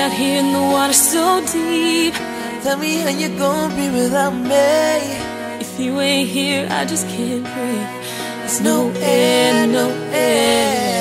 out here in the water so deep. Tell me how you gonna be without me. If you ain't here, I just can't breathe. There's no, no air, no air.